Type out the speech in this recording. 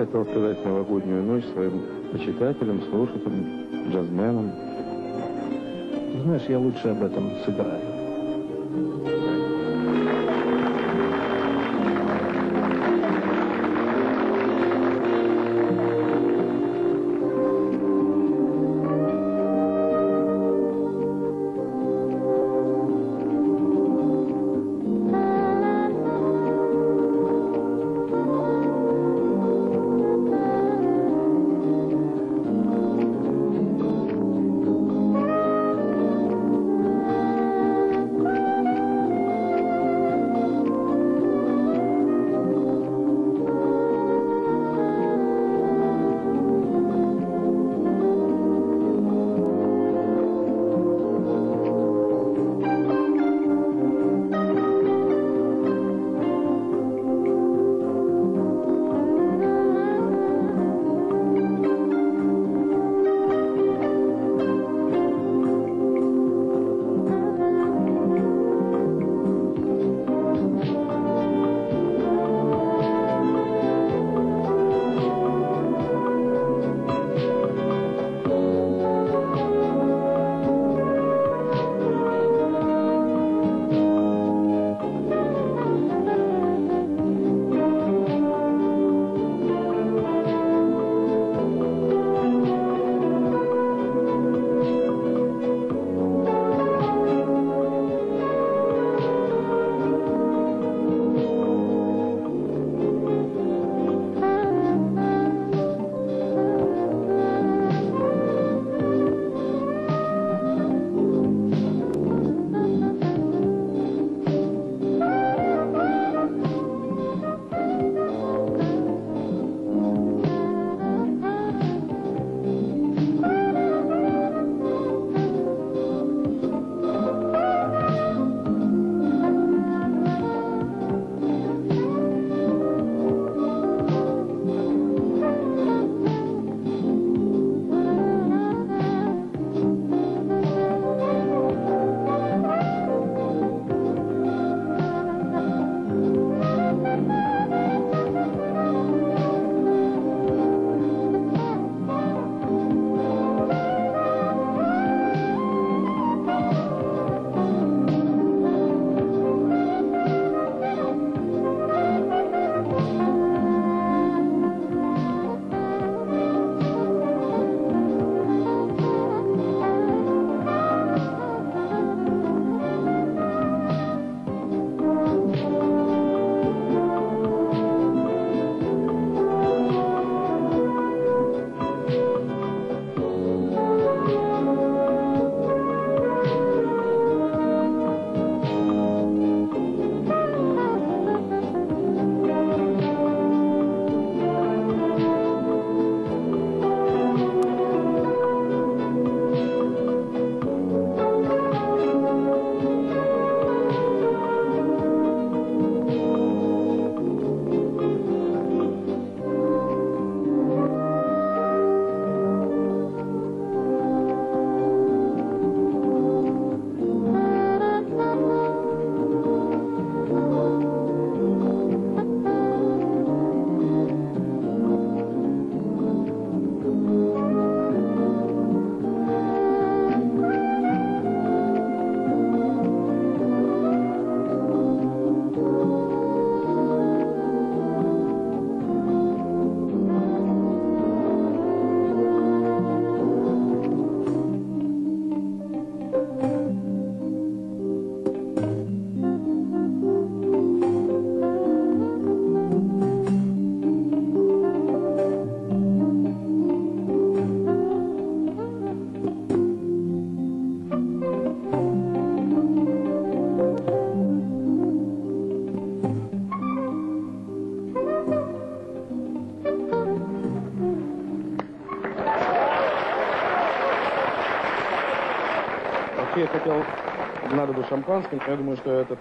ты хотел сказать новогоднюю ночь своим почитателям, слушателям, джазменам? Знаешь, я лучше об этом сыграю. Вообще я хотел в народу шампанским, я думаю, что это